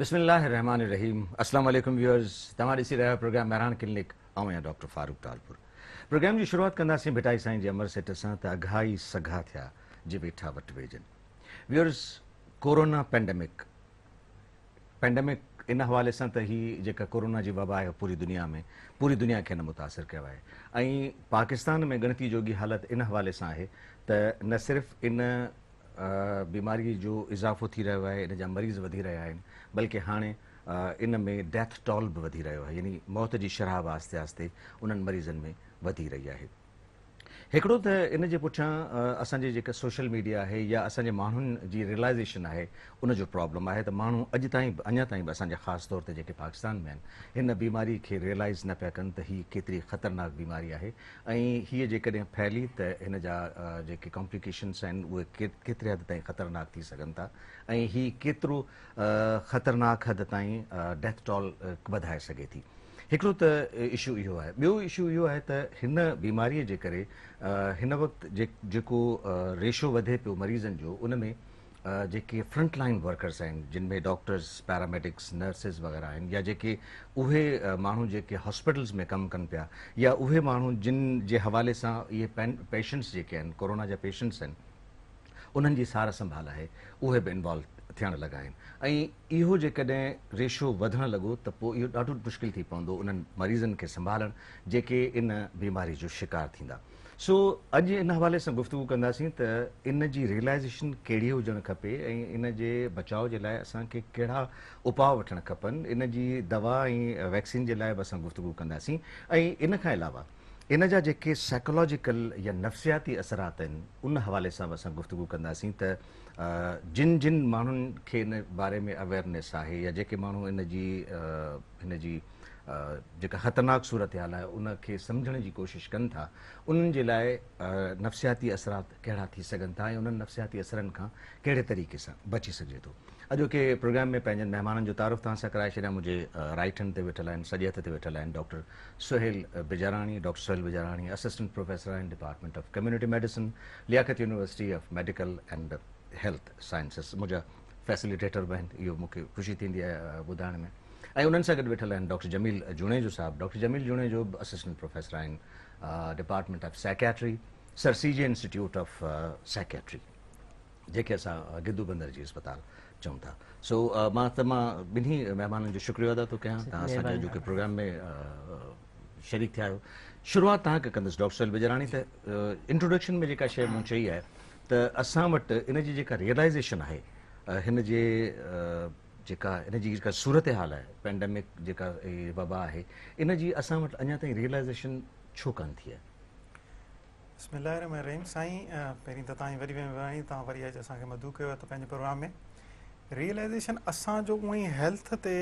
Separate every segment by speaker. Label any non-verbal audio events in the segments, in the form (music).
Speaker 1: بسم اللہ الرحمن الرحیم السلام علیکم ویورز تمہاری आहियो प्रोग्राम پروگرام مہران आऊं आहियां ڈاکٹر فاروق टालपुर پروگرام जी شروعات कंदासीं भिटाई साईं जे अमर सेट सां त अघा ई सघा थिया जे वेठा वटि वेहिजनि व्यूअर्स कोरोना پینڈیمک पैनडेमिक इन हवाले सां त ई जेका कोरोना जी वबा आहे पूरी दुनिया में पूरी दुनिया खे न मुतासिर कयो आहे ऐं पाकिस्तान में गणती जोगी हालति इन हवाले सां आहे त न सिर्फ़ु बीमारी जो इज़ाफ़ो थी रहियो आहे इन जा मरीज़ वधी रहिया आहिनि बल्कि हाणे इन में डेथ टॉल बि वधी रहियो आहे यानी मौत जी शराह आहिस्ते आहिस्ते उन्हनि मरीज़नि में वधी रही आहे हिकिड़ो त इन जे पुठियां असांजे जेका सोशल मीडिया आहे या असांजे माण्हुनि जी रिअलाइज़ेशन आहे उन जो प्रॉब्लम आहे त माण्हू अॼु ताईं बि अञा ताईं बि असांजे ख़ासि तौर ते जेके पाकिस्तान में आहिनि हिन बीमारी खे रिअलाइज़ न पिया कनि त हीअ केतिरी ख़तरनाक बीमारी आहे ऐं हीअ जेकॾहिं फैली त हिन जा जेके कॉम्प्लिकेशन्स आहिनि उहे केतिरे हद ताईं ख़तरनाक थी सघनि था ऐं हीअ केतिरो ख़तरनाक हद ताईं डेथ टॉल वधाए सघे थी हिकिड़ो त इशू इहो आहे ॿियो इशू इहो आहे त हिन बीमारीअ जे करे हिन वक़्तु जे जेको रेशो वधे पियो मरीज़नि जो उन में जेके फ्रंट लाइन वर्कर्स आहिनि जिन में डॉक्टर्स पैरामेडिक्स नर्सिस वग़ैरह आहिनि या जेके उहे माण्हू जेके हॉस्पिटल्स में कमु कनि पिया या उहे माण्हू जिन जे हवाले सां इहे पैं पेशंट्स जेके आहिनि कोरोना जा पेशंट्स आहिनि उन्हनि जी सार संभाल आहे उहे बि इन्वॉल्व थियण लॻा आहिनि ऐं इहो जेकॾहिं रेशो वधणु लॻो त पोइ इहो ॾाढो मुश्किलु थी पवंदो उन्हनि मरीज़नि खे संभालणु जेके इन बीमारी जो शिकार थींदा सो अॼु इन हवाले सां गुफ़्तगु कंदासीं त इन जी रिअलाइज़ेशन कहिड़ी हुजणु खपे ऐं इन जे बचाव जे लाइ असांखे कहिड़ा उपाउ वठणु खपनि इन जी दवा ऐं वैक्सीन जे लाइ बि असां गुफ़्तगु कंदासीं ऐं इन खां अलावा इन जा जेके साइकोलॉजिकल या नफ़्सियाती असरात आहिनि उन हवाले सां बि असां गुफ़्तगु कंदासीं त जिन जिन माण्हुनि खे इन बारे में अवेयरनेस आहे या जेके माण्हू इन जी हिन जी जेका ख़तरनाक सूरत हाल आहे उनखे सम्झण जी कोशिशि कनि था उन्हनि जे लाइ नफ़्सियाती असरात कहिड़ा थी सघनि था ऐं उन्हनि नफ़्सियाती असरनि खां कहिड़े तरीक़े सां बची सघे थो अॼोके प्रोग्राम में पंहिंजे महिमाननि जो तारफ तव्हां सां कराए छॾिया मुंहिंजे राइटनि ते वेठल आहिनि सॼे हथ ते वेठल आहिनि doctor Suhail Bijarani doctor Suhail Bijarani assistant professor आहिनि department of community medicine Liaquat university of medical and health sciences मुंहिंजा फैसिलिटेटर बि आहिनि इहो मूंखे ख़ुशी थींदी आहे ॿुधाइण में ऐं उन्हनि सां गॾु वेठल आहिनि डॉक्टर जमील जुणे जो साहिबु डॉक्टर जमील जुणे जो असिस्टेंट प्रोफेसर आहिनि department of psychiatry Sir C J C institute of psychiatry जेके असां गिदू बंदर जी अस्पताल चऊं था सो मां त मां ॿिन्ही महिमाननि जो शुक्रिया अदा थो कयां तव्हां असांजा जेको प्रोग्राम में शरीक थिया आहियो शुरूआति तव्हांखे कंदुसि डॉक्टर सल बजराणी त इंट्रोडक्शन में जेका शइ मूं चई आहे त असां वटि इनजी जेका रिअलाइज़ेशन आहे हिनजे जेका इन जी जेका सूरत हाल आहे पैंडेमिक जेका वबा आहे इन जी असां वटि अञा ताईं रियलाइज़ेशन छो कोन थी आहे
Speaker 2: साईं पहिरीं त तव्हांजी वरी तव्हां वरी अॼु असांखे मदू कयो आहे त पंहिंजे प्रोग्राम में रियलाइज़ेशन असांजो उअई हेल्थ ते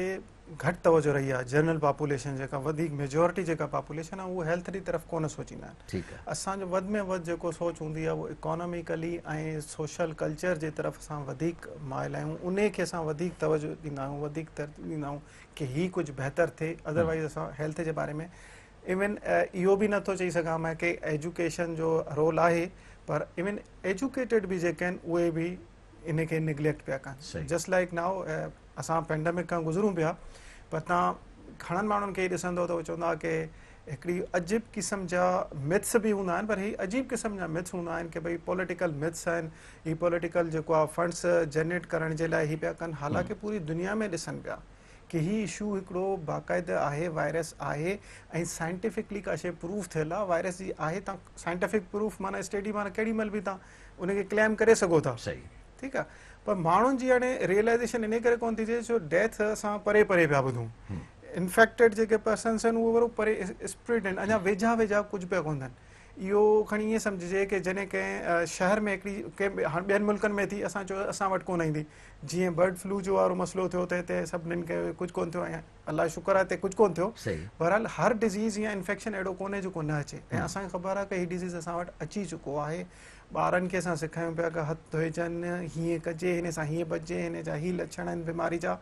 Speaker 2: घटि तवजो रही आहे जनरल पॉपुलेशन जेका वधीक मेजॉरिटी जेका पॉपुलेशन आहे उहा हेल्थ जी तरफ़ कोन सोचींदा आहिनि असांजो वधि में वधि जेको सोच हूंदी आहे उहो इकोनॉमिकली ऐं सोशल कल्चर जे तरफ़ असां वधीक मायल आहियूं उन खे असां वधीक तवजो ॾींदा आहियूं वधीक तरजी ॾींदा आहियूं की हीअ कुझु बहितरु थिए असां हेल्थ जे बारे में इवन इहो बि नथो चई सघां मां एजुकेशन जो रोल आहे पर इवन एजुकेटेड बि जेके आहिनि उहे बि इन खे निग्लेक्ट पिया कनि जस्ट लाइक नाओ असां पैंडेमिक खां गुज़रूं पिया पर तव्हां घणनि माण्हुनि खे ॾिसंदो त उहो चवंदा की हिकिड़ी अजीब क़िस्म जा मिथ्स बि हूंदा आहिनि पर हीअ अजीब क़िस्म जा मिथ्स हूंदा आहिनि की भई पॉलिटिकल मिथ्स आहिनि हीअ पॉलिटिकल जेको आहे फंड्स जनरेट करण जे लाइ हीअ पिया कनि हालांकि पूरी दुनिया में ॾिसनि पिया की हीउ इशू हिकिड़ो बाक़ाइदा आहे वायरस आहे ऐं साइंटिफिकली का शइ प्रूफ थियल आहे वायरस जी आहे तव्हां साइंटिफिक प्रूफ माना स्टडी माना केॾी महिल बि तव्हां उनखे क्लेम करे सघो था
Speaker 1: सही
Speaker 2: ठीकु आहे पर माण्हुनि जी हाणे रिअलाइज़ेशन इन करे कोन्ह थी थिए छो डेथ असां परे परे पिया ॿुधूं इन्फेक्टेड जेके पर्सन्स आहिनि उहे वॾो परे स्प्रिड आहिनि अञा वेझा वेझा कुझु पिया कोन अथनि इहो खणी ईअं सम्झिजे की जॾहिं कंहिं शहर में हिकिड़ी कंहिं ॿियनि मुल्कनि में थी असां चयो असां वटि कोन ईंदी जीअं बर्ड फ्लू जो वारो मसलो थियो त हिते सभिनीनि खे कुझु कोन्ह थियो या अलाह शुक्र आहे हिते कुझु कोन्ह थियो हर डिज़ीज़ या इन्फेक्शन अहिड़ो कोन्हे जेको न अचे ऐं असांखे ख़बर आहे की हीउ डिज़ीज़ असां वटि अची चुको आहे ॿारनि खे असां सेखारियूं पिया की हथु धोइजनि हीअं कजे हिन सां हीअं बचे हिन जा हीअ लक्षण आहिनि बीमारी जा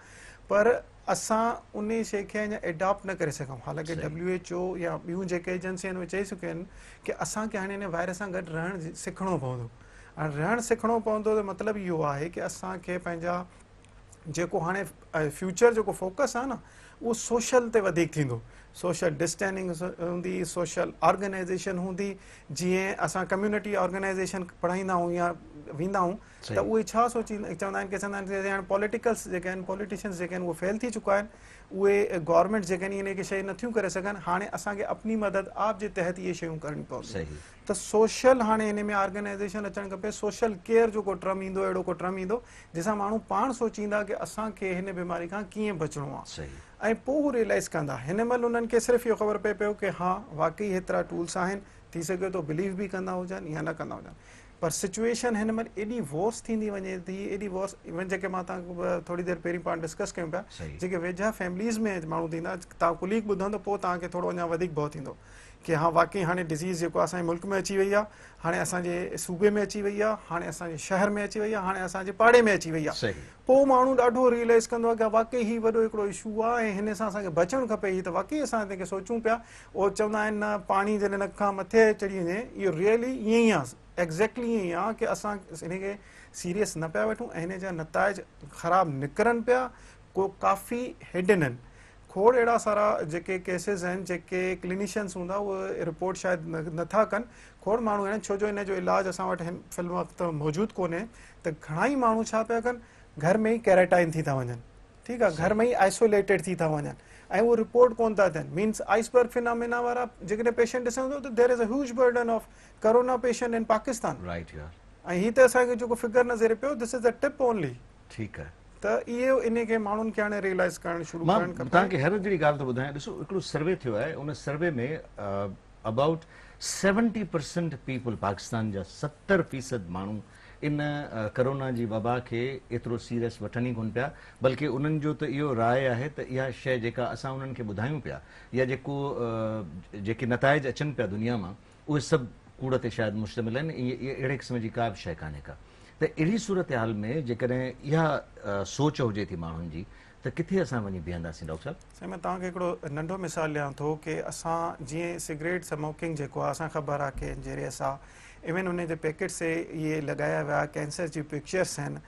Speaker 2: पर असां उन शइ खे अञा एडॉप्ट न करे सघूं हालांकि डब्ल्यू एच ओ या ॿियूं जेके एजेंसी आहिनि उहे चई चुकियूं आहिनि की असांखे हाणे हिन वायरस सां गॾु रहण सिखणो पवंदो हाणे रहण सिखणो पवंदो त मतिलबु इहो आहे की असांखे पंहिंजा जेको हाणे फ्यूचर जेको फोकस आहे न उहो सोशल ते वधीक थींदो सोशल डिस्टेंसिंग हूंदी सोशल ऑर्गेनाइज़ेशन हूंदी जीअं असां कम्युनिटी ऑर्गेनाइज़ेशन पढ़ाईंदा आहियूं या वेंदा आहियूं त उहे छा सोचींदा चवंदा आहिनि की चवंदा आहिनि हाणे पॉलिटिकल्स जेके आहिनि पॉलिटिशियंस जेके आहिनि उहे फेल थी चुका आहिनि उहे गवर्नमेंट जेके आहिनि इन खे शयूं नथियूं करे सघनि हाणे असांखे अपनी मदद आप जे तहत इहे शयूं करणी पवंदियूं त सोशल हाणे हिन में ऑर्गेनाइज़ेशन अचणु खपे सोशल केयर जो को ट्रम ईंदो अहिड़ो को ट्रम ईंदो जंहिंसां माण्हू पाण सोचींदा की असांखे हिन बीमारी खां कीअं बचणो आहे ऐं पोइ कंदा हिन महिल उन्हनि खे सिर्फ़ु इहो ख़बर पए पियो की हा वाक़ई हेतिरा टूल्स आहिनि थी सघे थो बिलीव बि कंदा हुजनि या न कंदा हुजनि पर सिचुएशन हिन महिल एॾी वॉस थींदी वञे थी एॾी इवन जेके मां तव्हांखे थोरी देरि पहिरीं पाण डिस्कस कयूं पिया जेके वेझा फैमिलीज़ में माण्हू थींदा तव्हां कुलीग ॿुधंदो पोइ तव्हांखे थोरो अञा की हा वाक़ई हाणे डिज़ीज़ जेको असांजे मुल्क में अची वई आहे हाणे असांजे सूबे में अची वई आहे हाणे असांजे शहर में अची वई आहे हाणे असांजे पाड़े में अची वई आहे पोइ माण्हू ॾाढो कंदो आहे की वाक़ई ही वॾो हिकिड़ो इशू आहे ऐं हिन सां असांखे बचणु खपे हीअ त वाक़ई असां हिनखे सोचूं पिया उहो चवंदा आहिनि न पाणी जॾहिं नख खां मथे चढ़ी वञे इहो रियली इअं ई आहे एक्जेक्टली ईअं ई आहे की असां सीरियस न पिया वठूं ऐं नताइज ख़राबु निकिरनि पिया को काफ़ी हिडन खोर अहिड़ा सारा जेके केसिस आहिनि जेके क्लिनिशियंस हूंदा उहे रिपोर्ट शायदि नथा कनि खोड़ माण्हू आहिनि छो जो हिन जो इलाजु असां वटि हिन फिल्म वक़्त मौजूदु कोन्हे त घणा ई माण्हू छा पिया कनि घर में ई कैरेटाइन थी था वञनि ठीकु आहे घर में ई आइसोलेटेड थी था वञनि ऐं उहो रिपोर्ट कोन था थियनि मीन्स आइस्बर्फिनामिना वारा जेकॾहिं पेशंट ॾिसणो त there is burden of corona patient in Pakistan ऐं हीअ त असांखे जेको फिगर नज़र this is a tip only
Speaker 1: ठीकु आहे
Speaker 2: त इहो इनखे
Speaker 1: तव्हांखे हर जहिड़ी ॻाल्हि थो ॿुधायां ॾिसो हिकिड़ो सर्वे थियो आहे उन सर्वे में about seventy percent people Pakistan जा सतरि جا माण्हू इन कोरोना जी वबा खे एतिरो सीरियस वठनि ई कोन्ह पिया बल्कि उन्हनि जो त इहो राय आहे त इहा शइ जेका असां उन्हनि खे ॿुधायूं पिया या जेको जेके नताइज अचनि पिया दुनिया मां उहे सभु कूड़ ते शायदि मुश्तमिल आहिनि इहे अहिड़े क़िस्म जी का बि शइ कान्हे का त अहिड़ी सूरत हाल में जेकॾहिं इहा सोच हुजे थी माण्हुनि जी त किथे असां वञी बीहंदासीं
Speaker 2: मां तव्हांखे नंढो मिसाल ॾियां थो की असां जीअं सिगरेट स्मोकिंग जेको आहे असांखे ख़बर आहे की जहिड़े असां इविन उन जे पैकेट्स ते इहे लॻाया विया कैंसर जूं पिक्चर्स आहिनि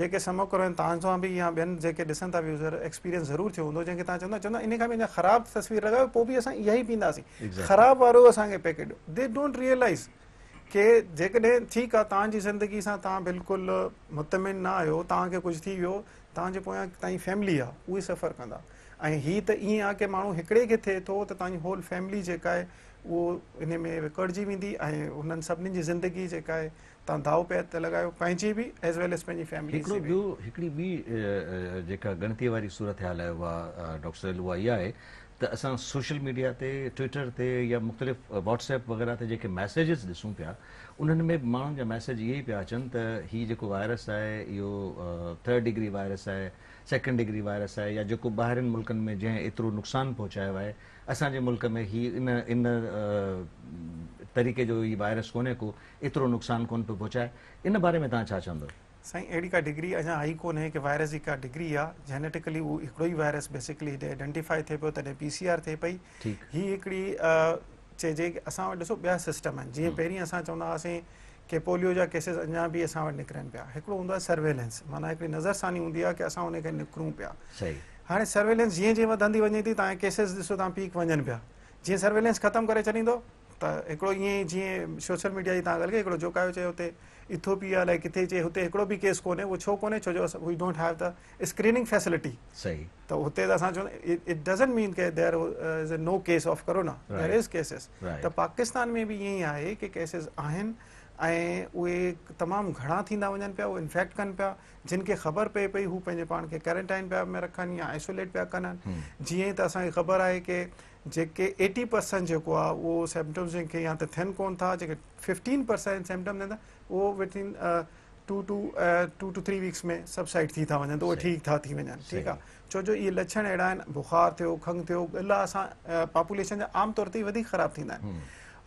Speaker 2: जेके स्मोकर आहिनि तव्हां सां बि हूंदो जंहिंखे तव्हां चवंदा चवंदा इन खां बि ख़राबु तस्वीर लॻायो पोइ बि असां इहो ई
Speaker 1: पीअंदासीं
Speaker 2: ख़राबु वारो असांखे पैकेट दे डोंट रियलाइज़ के जेकॾहिं ठीकु आहे तव्हांजी ज़िंदगी सां तव्हां बिल्कुलु मुतमिन न आहियो तव्हांखे कुझु थी वियो तव्हांजे पोयां तव्हांजी फैमिली आहे उहे सफ़रु कंदा ऐं हीअ त ईअं आहे की माण्हू हिकिड़े खे थिए थो त तव्हांजी होल फैमिली जेका आहे उहो इन में विकड़जी वेंदी ऐं सभिनी जी ज़िंदगी जेका आहे तव्हां दाव पे त लॻायो पंहिंजी बि एज़ वेल एस पंहिंजी फैमिली
Speaker 1: गणती वारी सूरत हाल आहे त असां सोशल मीडिया ते ट्विटर ते या मुख़्तलिफ़ वॉट्सएप वग़ैरह ते जेके मैसेजिस ॾिसूं पिया उन्हनि में माण्हुनि जा मैसेज इहे ई पिया अचनि त हीउ जेको वायरस आहे इहो थर्ड डिग्री वायरस आहे सैकेंड डिग्री वायरस आहे या जेको ॿाहिरनि मुल्कनि में जंहिं एतिरो नुक़सानु पहुचायो आहे असांजे मुल्क़ में हीउ इन इन तरीक़े जो वायरस कोन्हे को एतिरो नुक़सानु कोन पियो पहुचाए इन बारे में तव्हां छा चवंदव
Speaker 2: साईं अहिड़ी का डिग्री अञा आई कोन्हे की वायरस जी का डिग्री आहे जेनेटिकली उहो हिकिड़ो ई वायरस बेसिकली हिते आइडेंटिफाई थिए पियो तॾहिं पी सी आर थिए पई हीअ हिकिड़ी चइजे असां वटि ॾिसो ॿिया सिस्टम आहिनि जीअं पहिरीं असां चवंदा हुआसीं की पोलियो जा केसिस अञा बि असां वटि निकिरनि पिया हिकिड़ो हूंदो आहे सर्वेलेंस माना हिकिड़ी नज़रसानी हूंदी आहे की असां हुनखे निकिरूं पिया हाणे सर्वेलेंस जीअं जीअं वधंदी वञे थी तव्हांजे केसिस ॾिसो तव्हां पीक वञनि पिया जीअं सर्वेलेंस ख़तमु करे छॾींदो त हिकिड़ो ईअं ई जीअं सोशल मीडिया जी तव्हां ॻाल्हि हिकिड़ो जोकायो चयो हुते इथोपिया लाइक किथे जे हुते हिकिड़ो बि केस कोन्हे उहो छो कोन्हे छो जो we don't have the screening facility
Speaker 1: सही
Speaker 2: त हुते त असां चवंदा इट डज़ंट मीन के there is no case of corona
Speaker 1: there
Speaker 2: is cases त पाकिस्तान में बि ईअं ई आहे की केसेस आहिनि ऐं उहे तमामु घणा थींदा वञनि पिया उहे इन्फेक्ट कनि पिया जिन खे ख़बर पए पई हू पंहिंजे पाण खे क्वारंटाइन पिया में रखनि या आइसोलेट पिया कनि जीअं त असांखे ख़बर आहे की जेके एटी परसेंट जेको आहे उहो सिमटम्स जंहिंखे या त थियनि कोन था जेके फिफ्टीन परसेंट सिमटम्स आहिनि उहो within two two two two three weeks में सबसाइड थी था वञनि त उहे ठीक था थी वञनि ठीकु आहे छो जो इहे लक्षण अहिड़ा आहिनि बुखार थियो खंग थियो अला असां पॉपुलेशन जा आमतौर ते वधीक ख़राबु थींदा आहिनि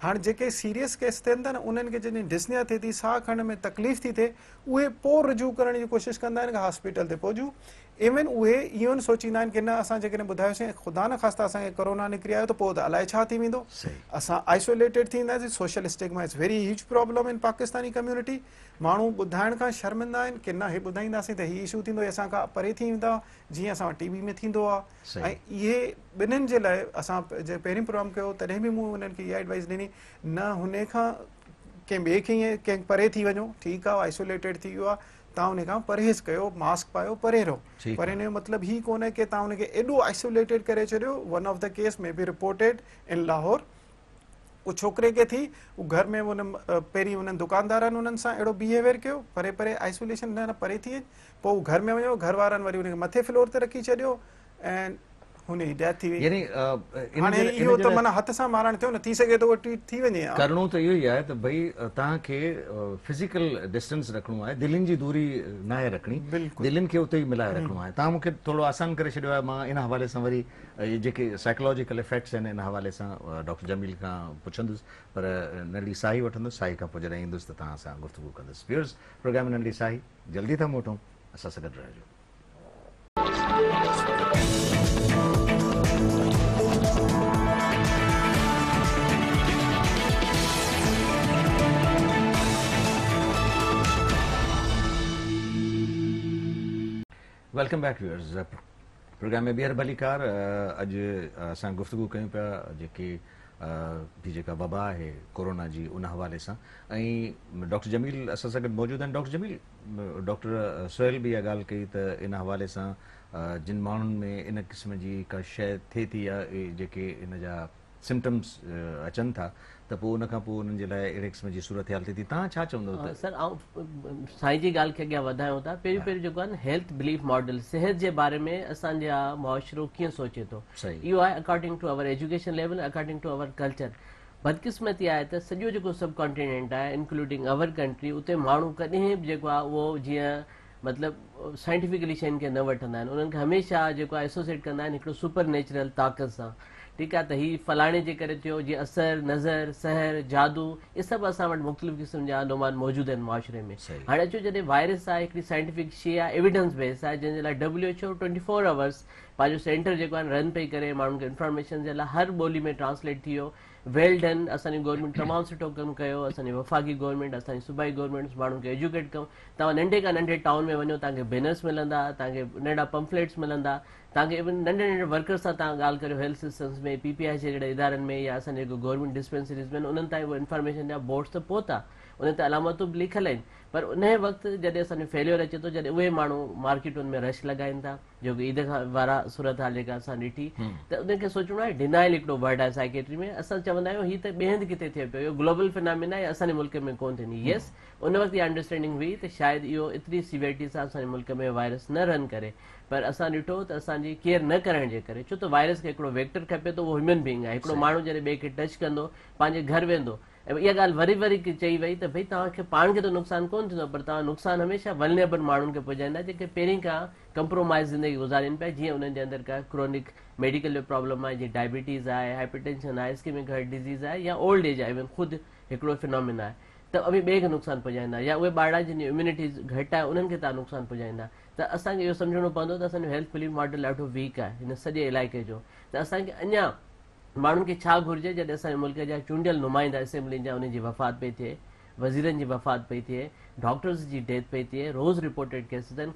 Speaker 2: हाणे जेके सीरियस केस थियनि था न उन्हनि खे जॾहिं ढिस्या थिए थी साह खणण में तकलीफ़ थी थिए उहे पोइ रिजू करण जी कोशिशि कंदा आहिनि हॉस्पिटल ते पोजू इवन उहे इहो न सोचींदा आहिनि की न असां जेकॾहिं ॿुधायोसीं ख़ुदा न ख़ासि त असांखे कोरोना निकिरी आयो त पोइ त अलाए छा थी वेंदो असां आइसोलेटेड थी वेंदासीं social stigma it's very huge problem in Pakistani community माण्हू ॿुधाइण खां शर्मिंदा आहिनि की न हे ॿुधाईंदासीं त हीअ इशू थींदो असां खां परे थी वेंदा जीअं असां वटि टी वी में थींदो आहे ऐं इहे ॿिन्हिनि जे लाइ असां जे पहिरियों प्रोग्राम कयो तॾहिं बि मूं हुननि खे इहा एडवाइस ॾिनी न हुन खां कंहिं ॿिए खे ईअं कंहिं परे थी वञो ठीकु आहे आइसोलेटेड थी वियो आहे तव्हां उनखां परहेज़ कयो मास्क पायो परे रहो परे जो मतिलबु हीउ कोन्हे की तव्हां उनखे एॾो आइसोलेटेड करे छॾियो one of the case may be reported in Lahore उहा छोकिरे खे थी उहा घर में उन पहिरीं उन्हनि दुकानदारनि उन्हनि सां अहिड़ो कयो परे परे आइसोलेशन परे थी पोइ घर में वञो घर वारनि वरी मथे फ्लोर ते रखी छॾियो ऐं
Speaker 1: करिणो त इहो ई आहे त भई तव्हांखे फिज़िकल डिस्टेंस आहे जी दूरी रखणी खे उते ई मिलाए आहे तव्हां मूंखे थोरो करे छॾियो आहे मां इन हवाले सां वरी जेके साइकोलॉजिकल इफेक्ट्स आहिनि इन हवाले सां डॉक्टर जमील खां पुछंदुसि पर नंढी साई वठंदुसि साई खां पोइ जॾहिं ईंदुसि त तव्हां गुफ़्तगु कंदुसि प्रोग्राम नंढी साई जल्दी था असां सां गॾु रहिजो वेलकम बैक व्यूअर्स प्रोग्राम में बीहर भली कार अज uh, अस uh, गुफ़्तगु क्यों पे जी जेका वबा आहे कोरोना जी उन हवाले सां ऐं डॉक्टर जमील असां सां गॾु मौजूदु आहिनि डॉक्टर जमील डॉक्टर सोहेल बि इहा ॻाल्हि कई त इन हवाले सां जिन माण्हुनि में इन क़िस्म जी का शइ थिए थी या इहे जेके इन जा सिमटम्स uh, अचनि था ताईं जी
Speaker 3: ॻाल्हि खे बारे में मुआशिरो कीअं सोचे थो आहे according to education level according to our culture बदकिस्मती आहे त सॼो जेको सब कॉन्टिनेंट आहे इंक्लूडिंग अवर कंट्री उते माण्हू कॾहिं बि जेको आहे उहो जीअं मतिलबु साइंटिफिकली न वठंदा आहिनि उन्हनि खे हमेशह सुपर नेचुरल ताक़त सां ठीकु आहे त हीउ फलाणे जे करे थियो जीअं असर नज़र सहर जादू इहे सभु असां वटि मुख़्तलिफ़ क़िस्म जा अनुमान मौजूदु आहिनि मुआशरे में हाणे अचो जॾहिं वायरस आहे हिकिड़ी साइंटिफिक शइ आहे एविडेंस बेस आहे जंहिंजे लाइ W H O twenty four hours पंहिंजो सेंटर जेको आहे रन पई करे माण्हुनि खे इंफॉर्मेशन जे लाइ हर ॿोली में ट्रांसलेट थी वियो वेल डन असांजो गवर्नमेंट तमामु सुठो कमु कयो असांजी वफ़ाक़ी गवर्नमेंट असांजी सुबाई गवर्नमेंट माण्हुनि खे एजुकेट कयूं तव्हां नंढे खां नंढे टाउन में वञो तव्हांखे बिनर्स मिलंदा तव्हांखे नंढा पंपलेट्स मिलंदा तव्हांखे नंढे नंढे वर्कर्स सां तव्हां ॻाल्हि कयो हेल्थ सिस्टम्स में पीपीआई जे इदारनि में या असांजो गवर्नमेंट डिस्पेंसरीज़ में उन्हनि ताईं उहे इंफॉर्मेशन जा बोर्ड्स त पहुता उन ते अलामतूं बि लिखियल आहिनि पर उन वक़्तु जॾहिं असांजो फेलियर अचे थो जॾहिं उहे माण्हू मार्केटुनि में रश लॻाइनि था जोकी ईद खां वारा सूरत हाल जेका असां ॾिठी त उनखे सोचणो आहे डिनाइल हिकिड़ो वर्ड आहे साइकेट्री में असां चवंदा आहियूं हीउ त ॿिए हंधि किथे थिए पियो इहो ग्लोबल फिनामिना असांजे मुल्क में कोन थींदी येस उन वक़्तु इहा अंडरस्टैंडिंग हुई त शायदि इहो एतिरी सिविरीटी सां असांजे मुल्क में वायरस न रन करे पर असां ॾिठो त असांजी केयर न करण जे करे छो त वायरस खे हिकिड़ो वैक्टर खपे त उहो ह्यूमन बींग आहे हिकिड़ो माण्हू जॾहिं ॿिए टच कंदो घर वेंदो इहा ॻाल्हि वरी वरी की चई वई त भई तव्हांखे पाण खे त नुक़सानु कोन थींदो पर तव्हां नुक़सान हमेशह वलनेबल माण्हुनि खे पुॼाईंदा जेके पहिरीं खां कंप्रोमाइज़ ज़िंदगी गुज़ारनि पिया जीअं उन्हनि जे अंदरि का क्रोनिक मेडिकल जो प्रॉब्लम आहे जीअं डायबिटीज़ आहे हाइपरटेंशन आहे स्किन में घटि डिज़ीज़ आहे या ओल्ड एज आहे ख़ुदि हिकिड़ो फिनोमिना आहे त अभी ॿिए खे नुक़सानु पुॼाईंदा या उहे ॿार जिन इम्यूनिटी घटि आहे उन्हनि खे तव्हां नुक़सानु पुॼाईंदा त असांखे इहो सम्झणो पवंदो त असांजो हेल्थ फिली मॉडल ॾाढो वीक आहे हिन सॼे इलाइक़े जो त असांखे अञा माण्हुनि खे छा घुर्जे जॾहिं असांजे मुल्क जा चूंडियल नुमाइंदा असेंबली जा उन्हनि जी वफ़ात पई थिए वज़ीरनि जी वफ़ात पई थिए डॉक्टर्स जी डेथ पई थिए रोज़ रिपोर्टेड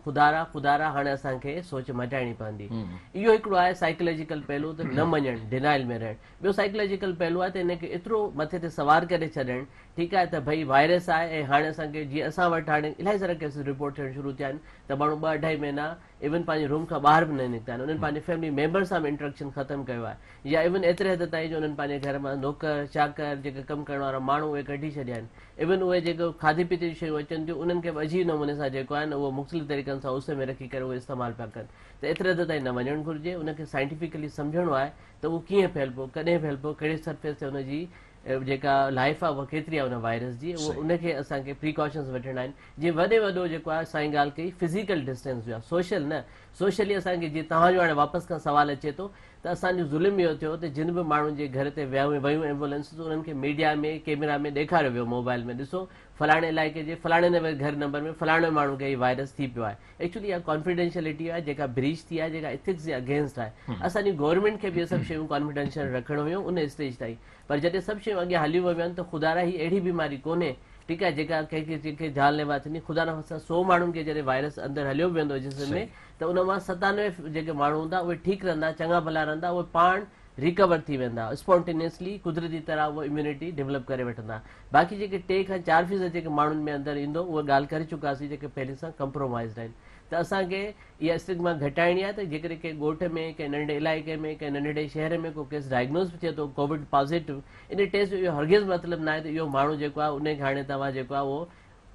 Speaker 3: खुदारा आहिनि खुदा असांखे सोच मटाइणी पवंदी इहो हिकिड़ो आहे साइक्लॉजील पहलू त न मञणु डिनायल में रहणु ॿियो साइकोलॉजिकल पहलू आहे त हिनखे एतिरो मथे ते सवार करे छॾणु ठीकु आहे त भई वायरस आहे ऐं हाणे असांखे जीअं असां वटि हाणे इलाही सारा केसिस रिपोर्ट थियण शुरू थिया आहिनि त माण्हू ॿ अढाई महीना इवन पंहिंजे रूम खां ॿाहिरि बि न निकिता आहिनि उन्हनि पंहिंजे फैमिली मेंबर सां बि इंट्रेक्शन ख़तमु कयो आहे या इवन एतिरे हद ताईं जो उन्हनि पंहिंजे घर मां नौकर चाकर जेके कमु करण वारा माण्हू उहे कढी छॾिया आहिनि इविन उहे जेको खाधे पीते जी शयूं अचनि थियूं उन्हनि खे अजीब नमूने सां जेको आहे न उहो मुख़्तलिफ़ तरीक़नि सां उस में रखी करे उहे इस्तेमालु पिया कनि त एतिरे हद ताईं न वञणु घुरिजे उन साइंटिफिकली आहे त उहो कीअं कॾहिं कहिड़े जेका लाइफ आहे उहा केतिरी आहे उन वायरस जी उहो उनखे असांखे प्रिकॉशन्स वठिणा आहिनि जीअं वॾे वॾो जेको आहे ॻाल्हि कई फिज़िकल डिस्टेंस जो आहे सोशल न सोशली असांखे जीअं तव्हांजो हाणे वापसि खां सुवालु अचे थो त असांजो ज़ुल्म इहो थियो त जिन बि माण्हुनि जे घर ते विया वयूं एंबुलेंस उन्हनि खे मीडिया में कैमरा में ॾेखारियो वियो मोबाइल में ॾिसो फलाणे इलाइक़े जे फलाणे नंबर घर नंबर में फलाणे माण्हू खे हीअ वायरस थी पियो आहे एक्चुअली इहा कॉन्फिडेंशलिटी आहे जेका ब्रिज थी आहे जेका इथिक्स जे अगेंस्ट आहे असांजी गवर्नमेंट खे बि इहे सभु शयूं कॉन्फिडेंशियल रखण हुयूं उन स्टेज ताईं पर जॾहिं सभु शयूं अॻियां हली वियूं आहिनि त ख़ुदा ई अहिड़ी बीमारी कोन्हे ठीकु आहे जेका कंहिंखे कंहिंखे जाल ने थींदी ख़ुदा न असां सौ माण्हुनि खे जॾहिं वायरस अंदरि हलियो बि वेंदो जिस्म में त उन मां सतानवे जेके माण्हू हूंदा उहे ठीकु रहंदा चङा भला रहंदा उहे पाण रिकवर थी वेंदा स्पोंटेनियसली कुदरती तरह उहा इम्यूनिटी डेवलप करे वठंदा बाक़ी जेके टे खां चारि फीसद जेके माण्हुनि में अंदरि ईंदो उहा ॻाल्हि करे चुकासीं जेके पहिरीं सां कंप्रोमाइज़्ड आहिनि त असांखे इहा स्टिग्मा घटाइणी आहे त जेकॾहिं कंहिं ॻोठ में कंहिं नंढे इलाइक़े में कंहिं नंढे शहर में को केस डायग्नोस थिए थो कोविड पॉज़िटिव इन टेस्ट जो इहो हरगिज़ मतिलबु न आहे त इहो माण्हू जेको आहे उनखे हाणे तव्हां जेको आहे उहो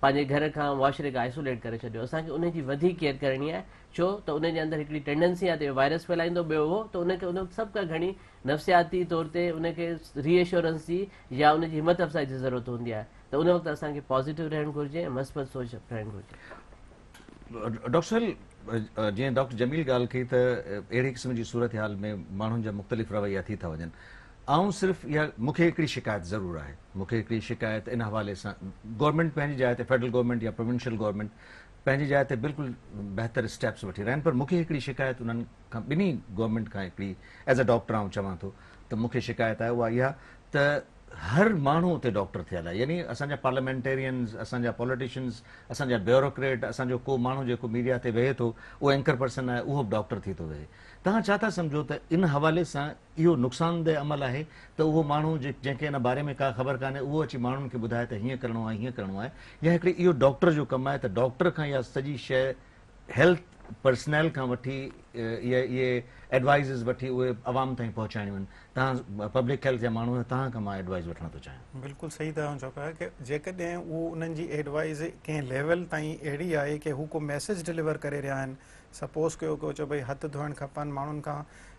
Speaker 3: पंहिंजे घर खां वॉशरे खां आइसोलेट करे छॾियो असांखे उनजी वधीक केयर करिणी आहे छो त उन जे अंदरि हिकड़ी टेंडेंसी आहे त वायरस फैलाईंदो ॿियो हो त उनखे उन वक़्तु सभु खां घणी नफ़्सियाती तौर ते उनखे रीएश्योरेंस जी या उनजी मत अफ़साश जी ज़रूरत हूंदी आहे त उन वक़्तु असांखे पॉज़िटिव रहणु घुरिजे ऐं मस्त सोच रहणु घुरिजे
Speaker 1: डॉक्टर सर जीअं डॉक्टर जमील ॻाल्हि कई त अहिड़े क़िस्म जी सूरत हाल में माण्हुनि जा मुख़्तलिफ़ रवैया थी था वञनि ऐं सिर्फ़ु इहा मूंखे हिकिड़ी शिकायत ज़रूरु आहे मूंखे हिकिड़ी शिकायत इन हवाले सां गवर्नमेंट पंहिंजी जाइ ते फेडरल गवर्नमेंट या प्रोविंशियल गवर्नमेंट पंहिंजी जाइ ते बिल्कुलु बहितर स्टेप्स वठी रहिया आहिनि पर मूंखे हिकिड़ी शिकायत उन्हनि खां ॿिन्ही गवर्नमेंट खां हिकिड़ी एस अ डॉक्टर आउं चवां थो त मूंखे शिकायत आहे उहा इहा त हर माण्हू हुते डॉक्टर थियल आहे यानी असांजा पार्लियामेंटेरियंस असांजा पॉलिटिशियंस असांजा ब्यूरोक्रेट असांजो को माण्हू जेको मीडिया ते वेहे थो उहो एंकर पर्सन आहे उहो बि डॉक्टर थी थो वेहे तव्हां छा था सम्झो त इन हवाले सां इहो नुक़सानदेह अमल आहे त उहो माण्हू जे जंहिंखे हिन बारे में का ख़बर कान्हे उहो अची माण्हुनि खे ॿुधाए त हीअं करिणो आहे हीअं करिणो आहे या हिकिड़ी इहो डॉक्टर जो कमु आहे त डॉक्टर खां इहा सॼी शइ हेल्थ पर्सनल खां वठी इहे इहे एडवाइज़िस वठी उहे आवाम ताईं पहुचाइणियूं आहिनि तव्हां पब्लिक हेल्थ जा माण्हू तव्हां खां मां एडवाइज़ वठण थो चाहियां
Speaker 2: बिल्कुलु सही तव्हां चओ पिया की जेकॾहिं उहो उन्हनि जी एडवाइज़ कंहिं लेवल ताईं अहिड़ी आहे की हू को मैसेज डिलीवर करे रहिया आहिनि सपोज़ कयो चओ भई हथु धोइण खपनि माण्हुनि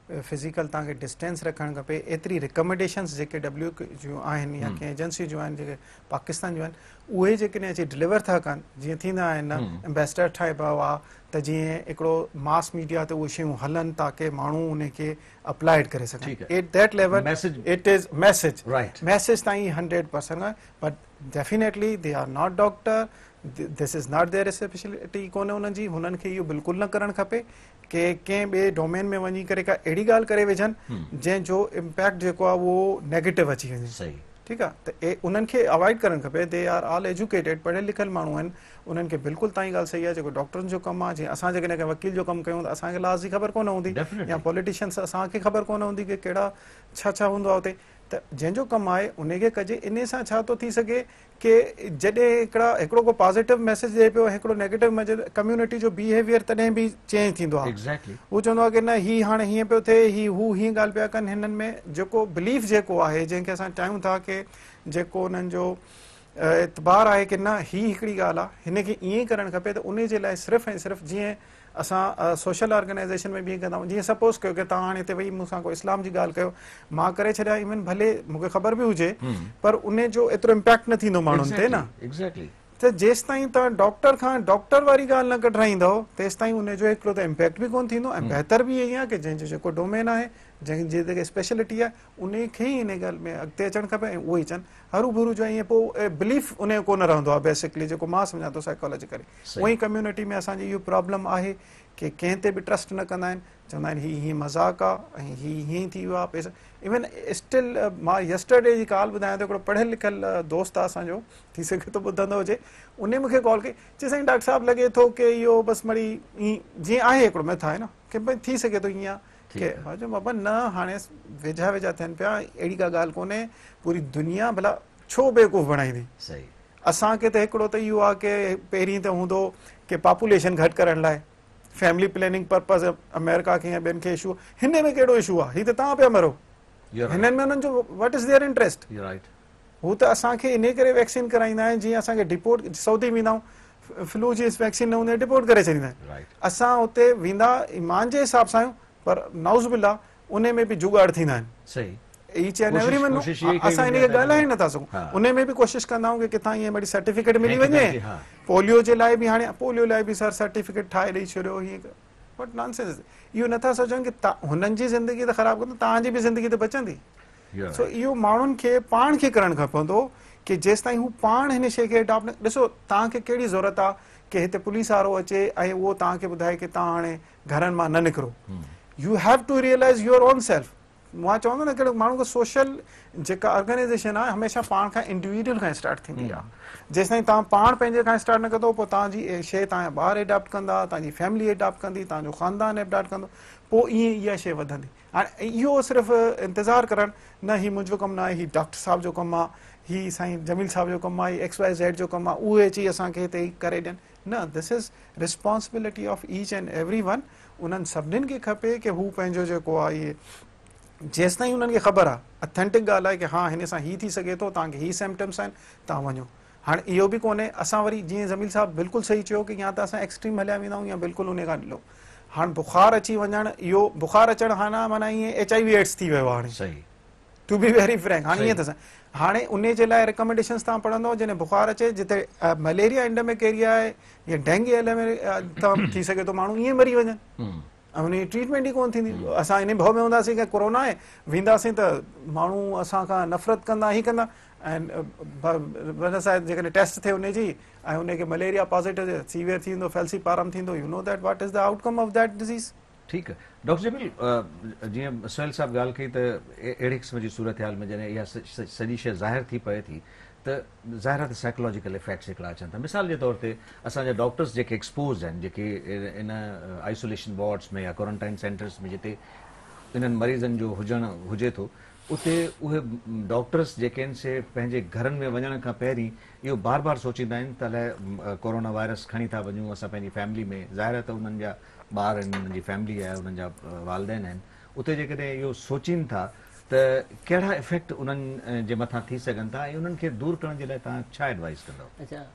Speaker 2: फिज़िकल तव्हांखे डिस्टेंस रखणु खपे एतिरी रिकमेंडेशन्स जेके डब्ल्यू जूं आहिनि या कंहिं एजेंसी जूं आहिनि जेके पाकिस्तान जूं आहिनि उहे जेकॾहिं अची डिलीवर था कनि जीअं थींदा आहिनि एम्बेसडर ठाहिबो आहे त जीअं हिकिड़ो मास मीडिया ते उहे शयूं हलनि ताकी माण्हू उन खे अप्लाइड करे सघनि at that level it is message message ताईं हंड्रेड परसेंट आहे but definitely they are not doctor this is not their speciality कोन्हे हुननि जी हुननि खे इहो बिल्कुलु न करणु खपे के कंहिं ॿिए डोमेन में वञी करे का अहिड़ी ॻाल्हि करे विझनि जंहिंजो इम्पेक्ट जेको आहे उहो नेगेटिव अची
Speaker 1: वेंदो
Speaker 2: ठीकु आहे त ए उन्हनि खे अवॉइड करणु खपे दे आर आल एजुकेटेड पढ़ियल लिखियल माण्हू आहिनि उन्हनि खे बिल्कुलु तव्हांजी ॻाल्हि सही आहे जेको डॉक्टरनि जो कमु आहे जीअं असां वकील जो कमु कयूं त असांखे लाज़ जी ख़बर कोन हूंदी या पॉलिटिशियंस असांखे ख़बर कोन हूंदी की कहिड़ा छा छा हूंदो आहे त जंहिंजो कमु आहे उनखे कजे इन सां छा थो थी सघे के जॾहिं हिकिड़ा हिकिड़ो को पॉज़िटिव मैसेज ॾिए पियो हिकिड़ो नेगेटिव मैसेज कम्यूनिटी जो बिहेवियर तॾहिं बि चेंज थींदो आहे हू चवंदो आहे की न ही हाणे हीअं पियो थिए ही हू हीअं ॻाल्हि पिया कनि हिननि में जेको बिलीफ जेको आहे जंहिंखे असां चाहियूं था कि जेको हुननि जो इतबार आहे की न ही हिकिड़ी ॻाल्हि आहे हिन खे ईअं ई करणु खपे त उन जे लाइ सिर्फ़ु ऐं सिर्फ़ु जीअं असां सोशल ऑर्गेनाइज़ेशन में बि कंदा जीअं सपोज़ कयो की तव्हां हाणे हिते वेई मूंसां इस्लाम जी ॻाल्हि कयो मां करे छॾियां इवन भले मूंखे ख़बर बि हुजे पर जो एतिरो इम्पेक्ट न थींदो माण्हुनि ते न एक्ज़ेटली त जेसिताईं तव्हां डॉक्टर खां डॉक्टर वारी ॻाल्हि न कढाईंदव तेसिताईं उनजो हिकिड़ो त इम्पेक्ट बि कोन्ह थींदो ऐं बहितर बि आहे की जंहिंजो जेको डोमेन आहे जंहिं जी जेके स्पेशलिटी आहे उनखे ई हिन ॻाल्हि में अॻिते अचणु खपे ऐं उहेई अचनि हरु भुरु जो ईअं पोइ बिलीफ उन जो कोन रहंदो आहे बेसिकली जेको मां सम्झा थो साइकोलॉजी उअई कम्युनिटी में असांखे इहो प्रॉब्लम आहे की कंहिं ते बि ट्रस्ट न कंदा आहिनि चवंदा आहिनि हीअ हीअं मज़ाक आहे ऐं हीअ हीअं थी वियो आहे पैसा इवन स्टिल मां यस्टरडे जी ॻाल्हि ॿुधायां थो पढ़ियल लिखियल दोस्त आहे असांजो थी सघे थो ॿुधंदो हुजे उन मूंखे कॉल कई चए साईं डॉक्टर साहिबु लॻे थो की इहो बसि मरी जीअं आहे हिकिड़ो आहे न की भई थी सघे थो बाबा न हाणे वेझा वेझा थियनि पिया अहिड़ी का ॻाल्हि कोन्हे पूरी दुनिया भला छो बेवकूफ़ बणाईंदी असांखे त हिकिड़ो त इहो आहे की पहिरीं त हूंदो की पॉपुलेशन घटि करण लाइ फैमिली प्लेनिंग पर्पज़ अमेरिका खे ॿियनि खे इशू हिन में कहिड़ो इशू आहे इहे त तव्हां पिया मरो हिननि जो वट इज़ देयर इंट्रेस्ट हू त असांखे हिन करे वैक्सीन कराईंदा आहिनि जीअं असांखे डिपोर्ट सउदी वेंदा जीअं डिपोर्ट करे छॾींदा असां हुते वेंदा ईमान जे हिसाब सां पर ना बि जुगाड़ थींदा आहिनि ॻाल्हाए नथा सघूं उन में बि कोशिशि कंदा सर्टिफ़िकेट मिली वञे पोलियो जे लाए भी हाणे पोलियो सर्टिफ़िकेट भी ॾेई छॾियो बट नॉनसेंस इहो नथा सोचनि की हुननि जी ज़िंदगी त ख़राबु कंदी तव्हांजी बि ज़िंदगी त बचंदी सो इहो माण्हुनि खे पाण खे करणु खपंदो की जेसि ताईं हू पाण हिन शइ खे ॾिसो तव्हांखे कहिड़ी ज़रूरत आहे की हिते पुलिस वारो अचे ऐं उहो तव्हांखे ॿुधाए की तव्हां हाणे you have to realise your own self मां चवंदो न कहिड़ो माण्हू खे सोशल जेका ऑर्गेनाइजेशन आहे हमेशह पाण खां इंडिविजुअल खां स्टार्ट थींदी आहे जेसि ताईं तव्हां पाण पंहिंजे खां स्टार्ट न कंदो पोइ तव्हांजी शइ तव्हांजा ॿार एडेप्ट कंदा तव्हांजी फैमिली एडेप्ट कंदी तव्हांजो खानदान एडाप्ट कंदो पोइ ईअं इहा शइ वधंदी हाणे इहो सिर्फ़ु इंतिज़ारु करणु न हीउ मुंहिंजो कमु न आहे हीउ डॉक्टर साहिब जो कमु आहे हीउ साईं जमील साहिब जो कमु आहे हीउ एक्स वाई ज़ेड जो कमु आहे उहे अची असांखे हिते करे ॾियनि न this is responsibility of each and every one उन्हनि सभिनीनि खे खपे की हू पंहिंजो जेको आहे इहे जेसि ताईं हुननि खे ख़बर आहे अथेंटिक ॻाल्हि आहे की हा हिन सां ई थी सघे थो तव्हांखे हीअ सिमटम्स आहिनि तव्हां वञो हाणे इहो बि कोन्हे असां वरी जीअं ज़मील साहिबु बिल्कुलु सही चयो की या त असां एक्सट्रीम हलिया वेंदा आहियूं या बिल्कुलु उन खां ॾिलो हाणे बुखार अची वञणु इहो बुखार अचणु हाणे माना ईअं एच आई वी एड्स थी वियो आहे हाणे
Speaker 1: हाणे
Speaker 2: टू बी वेरी फ्रैंक ईअं त हाणे उन जे लाइ रिकमेंडेशन तव्हां पढ़ंदव जंहिंमें बुख़ार अचे जिते मलेरिया एंडेमिक एरिया आहे या डेंगी (clears throat) थी सघे थो माण्हू ईअं मरी वञनि ऐं ट्रीटमेंट ई कोन्ह थींदी असां इन भउ में हूंदासीं की कोरोना आहे वेंदासीं त माण्हू असांखां नफ़रत कंदा ई कंदा ऐं जेकॾहिं टेस्ट थिए हुनजी ऐं उनखे मलेरिया पॉज़िटिव सीवियर थींदो फैलसी पारम थींदो you know that what is the outcome of that disease
Speaker 1: ठीकु आहे डॉक्टर जमील जीअं सोहेल साहिब ॻाल्हि कई त अहिड़े क़िस्म जी सूरत हाल में जॾहिं इहा सॼी शइ ज़ाहिर थी पए थी त ज़ाहिरात साइक्लॉजिकल इफेक्ट्स हिकड़ा अचनि था मिसाल जे तौर ते असांजा डॉक्टर्स जेके एक्सपोज़ आहिनि जेके इन आइसोलेशन वॉड्स में या क्वारंटाइन सेंटर्स में जिते इन्हनि मरीज़नि जो हुजण हुजे थो उते उहे डॉक्टर्स जेके आहिनि से पंहिंजे घरनि में वञण खां पहिरीं इहो बार बार सोचींदा आहिनि त अलाए कोरोना वायरस खणी था वञूं असां पंहिंजी फैमिली में ज़ाहिर ज़ाहिरात उन्हनि जा ॿार आहिनि वालदेन आहिनि उते जेकॾहिं इहो सोचीनि था त कहिड़ा इफेक्ट उन्हनि जे मथां थी सघनि था ऐं उन्हनि खे दूर करण जे लाइ तव्हां छा एडवाइज़ कंदव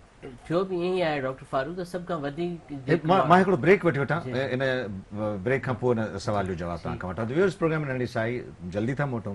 Speaker 1: ब्रेक वठी वठां इन ब्रेक खां पोइ सुवाल जो जवाबु तव्हां जल्दी था मोटूं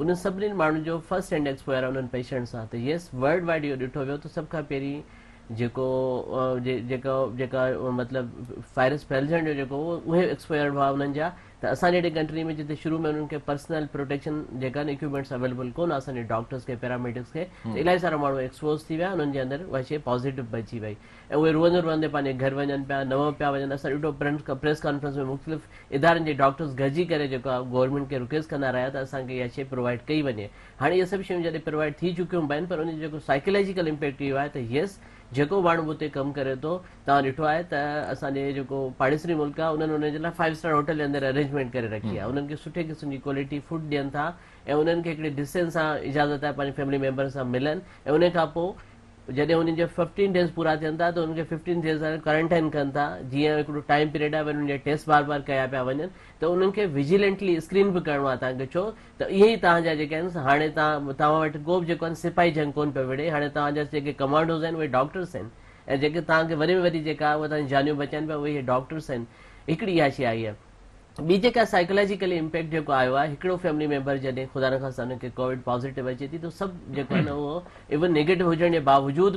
Speaker 3: उन सभिनीनि माण्हुनि जो फर्स्ट इंडेक्स आहे उन्हनि पेशंट्स सां त यस वर्ल्ड वाइड इहो ॾिठो वियो त सभु खां पहिरीं जेको जेका जेका मतिलबु वायरस फैलजण जो जेको उहे एक्सपायर हुआ उन्हनि जा त असां जहिड़ी कंट्री में जिते शुरू में उन्हनि खे पर्सनल प्रोटेक्शन जेका आहिनि इक्विपमेंट्स अवेलेबल कोन असांजे डॉक्टर्स खे पैरामेडिक्स खे इलाही सारा माण्हू एक्सपोज़ थी विया उन्हनि जे अंदरि उहा शइ पॉज़िटिव बची वई ऐं उहे रुहंदे रहंदे पंहिंजे घर वञनि पिया नव पिया वञनि असां ॾिठो प्रेंस प्रेस कॉन्फ्रेंस में मुख़्तलिफ़ इदारनि जे डॉक्टर्स गॾिजी करे जेको आहे गवर्नमेंट खे रिक्वेस्ट कंदा रहिया त असांखे इहा शइ प्रोवाइड कई वञे हाणे इहे सभु शयूं जॾहिं प्रोवाइड थी चुकियूं आहिनि पर उन जो जेको साइकोलॉजिकल इम्पेक्ट इहो आहे त येस जेको माण्हू हुते कमु करे थो तव्हां ॾिठो आहे त असांजे जेको पाड़ेसरी मुल्क आहे उन्हनि हुन लाइ फाइव स्टार होटल जे अंदरि अरेंजमेंट करे रखी आहे उन्हनि खे सुठे क़िस्म जी क्वालिटी फूड ॾियनि था ऐं उन्हनि खे हिकिड़ी डिस्टेंस सां इजाज़त आहे पंहिंजे फैमिली मेंबर सां मिलनि ऐं उनखां पोइ जॾहिं हुननि जा फिफ्टीन डेज़ पूरा थियनि था त हुनखे फिफ्टीन डेज़ क्वारंटाइन कनि था जीअं हिकिड़ो टाइम पीरियड आहे हुननि टेस्ट बार बार कया पिया वञनि त उन्हनि खे विजिलेंटली स्क्रीन बि करिणो आहे तव्हांखे छो त इहे ई तव्हांजा जेके आहिनि हाणे तव्हां वटि को बि जेको आहे सिपाही जंग कोन पियो विड़े हाणे तव्हांजा जेके कमांडोज़ आहिनि उहे डॉक्टर्स आहिनि ऐं जेके तव्हांखे वरी में वरी जेका तव्हांजी जानियूं बचाइनि पिया उहे डॉक्टर्स आहिनि हिकिड़ी इहा ॿी जेका साइकोलॉजिकली इंपेक्ट जेको आयो आहे ख़ुदा अचे थी सभु जेको इवन नेगेटिव हुजण जे बावजूद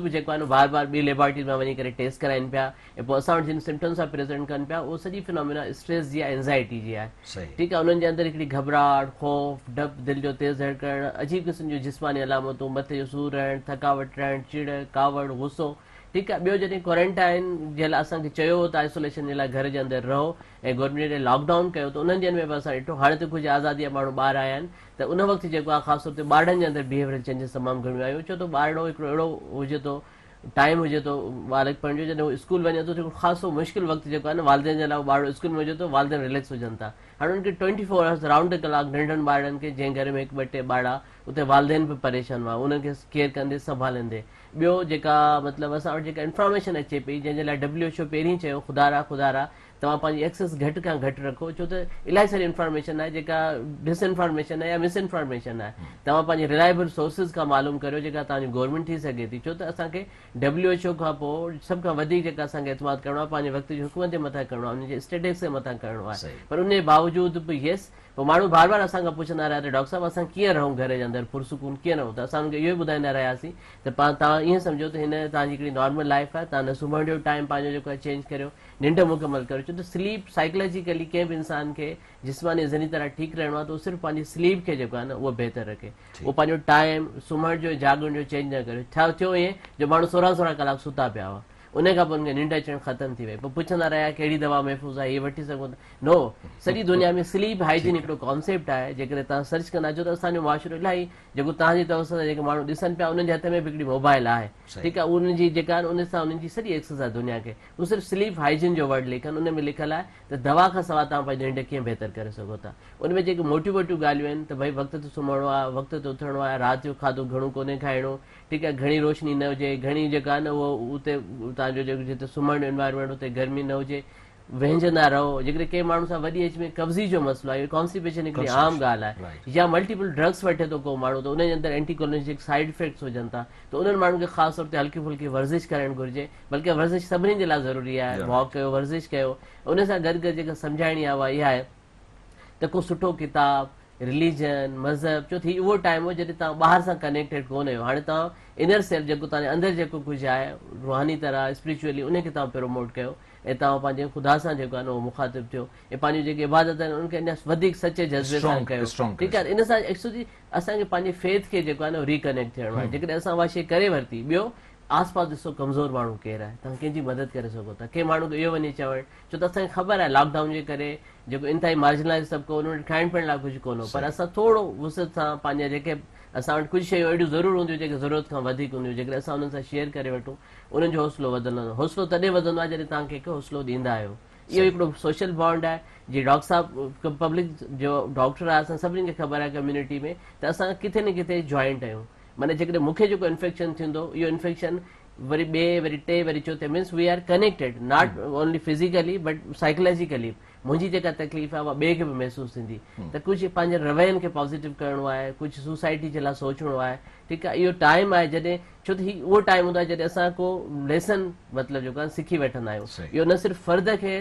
Speaker 3: बि लेबोर में वञी करे टेस्ट कराइनि पिया ऐं पोइ असां वटि जिन सिमटम्स सां प्रेसेंट कनि पिया उहो सॼी फिनोमिना स्ट्रेस जी एंज़ाइटी जी आहे ठीकु आहे उन्हनि जे अंदरि घबराहट ख़ौफ़ दिलि जो तेज़ धड़ अजीब क़िस्म जूं जिस्मानी अलामतूं सूर रहणु थकावट चिड़ कावड़ गुसो ठीकु आहे ॿियो जॾहिं क्वारंटाइन जे लाइ असांखे चयो त आइसोलेशन जे लाइ घर जे अंदरि रहो ऐं गवर्नमेंट ने लॉकडाउन कयो त उन्हनि ॾींहंनि में बि असां ॾिठो हाणे त कुझु आज़ादी जा माण्हू ॿार आया आहिनि त उन वक़्तु जेको आहे ख़ासि तौर ते ॿारनि जे अंदरि बिहेवियर चेंजिस तमामु घणियूं आयूं छो त ॿारो हिकिड़ो अहिड़ो हुजे थो टाइम हुजे थो बालकपण जो जॾहिं हू स्कूल वञे थो त मुश्किल वक़्तु जेको आहे न वालदेन जे लाइ ॿार स्कूल में वञे थो वालदेन रिलेक्स हुजनि था हाणे हुनखे twenty four hours round the कलाक नंढनि ॿारनि खे जंहिं घर में हिकु ॿ टे ॿार उते वालदेन बि परेशान हुआ उन्हनि खे केरु कंदे संभालंदे ॿियो जेका मतिलबु असां वटि जेका इंफॉर्मेशन अचे पई जंहिंजे लाइ डब्ल्यू एच ओ पहिरीं चयो खुदारा खुदारा तव्हां पंहिंजी एक्सेस घटि खां घटि रखो छो त इलाही सारी इंफॉर्मेशन आहे जेका डिसइंफॉर्मेशन आहे या मिसइंफॉर्मेशन आहे तव्हां पंहिंजे रिलायबल सोर्सिस खां मालूम कयो जेका तव्हांजी गवर्नमेंट थी सघे थी छो त असांखे डब्ल्यू एच ओ खां पोइ सभु खां वधीक जेका असांखे इतमाद करिणो आहे पंहिंजे वक़्त जे हुकूमत जे मथां करिणो आहे स्टेटिक्स जे मथां करिणो आहे पर उन जे येस पोइ माण्हू बार बार असांखां पुछंदा रहिया त डॉक्टर साहिबु असां कीअं रहूं घर जे अंदर फुरसुकून कीअं रहूं त असां हुनखे इहो ॿुधाईंदा रहियासीं त तव्हां ईअं सम्झो त हिन तव्हांजी हिकिड़ी लाइफ आहे तव्हां सुम्हण जो टाइम पंहिंजो आहे चेंज करियो निंड मुकमलु करियो छो त स्लीप साइक्लॉजीली कंहिं बि इंसान खे जिस्मानी ज़हनी तरह ठीकु रहिणो आहे त उहो सिर्फ़ु पंहिंजी स्लीप खे जेको आहे न उहो रखे उहो पंहिंजो टाइम सुम्हण जो जागण जो चेंज न कयो छा थियो जो माण्हू सोरहां सोरहं कलाक सुता पिया हुआ उन खां पोइ उनखे निंड अचणु ख़तमु थी वई पोइ पुछंदा रहिया कहिड़ी दवा महफ़ूज़ आहे इहे वठी सघूं था नो सॼी (laughs) दुनिया में स्लीप हाइजीन हिकिड़ो कॉन्सेप्ट आहे जेकॾहिं तव्हां सर्च कंदा अचो त असांजो माशरो इलाही जेको तव्हांजी तरफ़ सां जेके माण्हू ॾिसनि पिया उन्हनि जे हथ में बि हिकिड़ी मोबाइल आहे ठीकु आहे उनजी जेका आहिनि उन सां उन्हनि जी सॼी एक्सरसाइज़ दुनिया खे उहो सिर्फ़ु स्लीप हाइजीन जो वर्ड लिखनि उन में लिखियलु आहे त दवा खां सवाइ तव्हां पंहिंजी निंड कीअं बहितर करे सघो था उन में जेके मोटियूं मोटियूं ॻाल्हियूं आहिनि त भई वक़्तु सुम्हणो आहे वक़्त ते उथणो आहे राति जो खाधो घणो कोन्हे खाइणो ठीकु आहे घणी रोशनी न हुजे घणी जेका न उहो उते तव्हांजो सुम्हण जो एनवायरमेंट गर्मी न हुजे वेञंदा रहो जेकॾहिं कंहिं माण्हू सां वॾी एज में कब्ज़ी जो मसलो आहे कॉन्सिपेशन आम ॻाल्हि आहे या मल्टीपल ड्रग्स वठे थो को माण्हू त उनजे अंदरि एंटीकोलॉजी साइड इफेक्ट हुजनि था त उन्हनि माण्हुनि खे ख़ासि ते हल्की फुल्की वर्ज़िश करणु घुरिजे बल्कि वर्ज़िश सभ जे लाइ ज़रूरी आहे वॉक कयो वर्ज़िश कयो उन सां गॾु गॾु जेका समुझाइणी आहे उहा इहा आहे त को सुठो किताब रिलीजन मज़हब छो थी उहो टाइम हो जॾहिं तव्हां ॿाहिरि सां कनेक्टेड कोन आहियो हाणे तव्हां इनर सेल्फ जेको तव्हांजे अंदरि जेको कुझु आहे रुहानी तरह स्पिरिचुअली उन खे तव्हां प्रमोट कयो ऐं तव्हां पंहिंजे ख़ुदा सां जेको आहे न उहो मुखातिबु थियो ऐं पंहिंजी जेके इबादत आहिनि उनखे अञा वधीक सचे जज़्बे सां कयो ठीकु आहे इन सां एक्सुली असांखे पंहिंजे फेथ खे जेको आहे न रिकनेक्ट थियणो आहे जेकॾहिं असां उहा शइ करे वरिती ॿियो आस पास ॾिसो कमज़ोर माण्हू केरु आहे तव्हां कंहिंजी मदद करे सघो था कंहिं माण्हू खे इहो वञी चवणु छो त असांखे ख़बर आहे लॉकडाउन जे करे जेको इन ताईं मार्जिनलाइज़ सभु को कोन वटि खाइण पीअण लाइ कुझु कोन हो पर असां थोरो वुसत सां पंहिंजा जेके असां वटि कुझु शयूं अहिड़ियूं ज़रूरु हूंदियूं जेके ज़रूरत खां वधीक हूंदियूं जेकॾहिं असां हुननि सां शेयर करे वठूं उन्हनि जो हौसलो वधंदो हौसलो तॾहिं वधंदो आहे जॾहिं तव्हांखे हिकु हौसलो ॾींदा आहियो इहो हिकिड़ो सोशल बॉन्ड आहे जीअं डॉक्टर साहिबु पब्लिक जो डॉक्टर आहे असां सभिनी खे ख़बर आहे कम्यूनिटी में त असां किथे न किथे जॉइंट आहियूं माना जेकॾहिं मूंखे जेको थींदो इहो वरी ॿिए वरी टे वरी चोथे means we are connected not only physically but psychologically मुंहिंजी जेका तकलीफ़ आहे उहा ॿिए खे बि महसूसु थींदी त कुझु पंहिंजे रवयनि खे पॉज़िटिव करिणो आहे कुझु सोसाइटी जे लाइ सोचणो आहे ठीकु आहे इहो टाइम आहे जॾहिं छो त हीउ उहो टाइम हूंदो आहे जॾहिं असां को लेसन मतिलबु जेको आहे सिखी वठंदा आहियूं इहो न सिर्फ़ु फर्द खे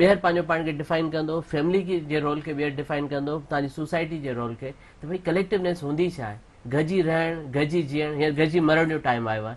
Speaker 3: ॿीहर पंहिंजो पाण खे डिफाइन कंदो फैमिली जे रोल खे ॿीहर डिफाइन कंदो तव्हांजी सोसाइटी जे रोल खे त भई कलेक्टिवनेस हूंदी छा छाहे गॾिजी रहण जीअणु हींअर गॾिजी मरण जो टाइम आयो आहे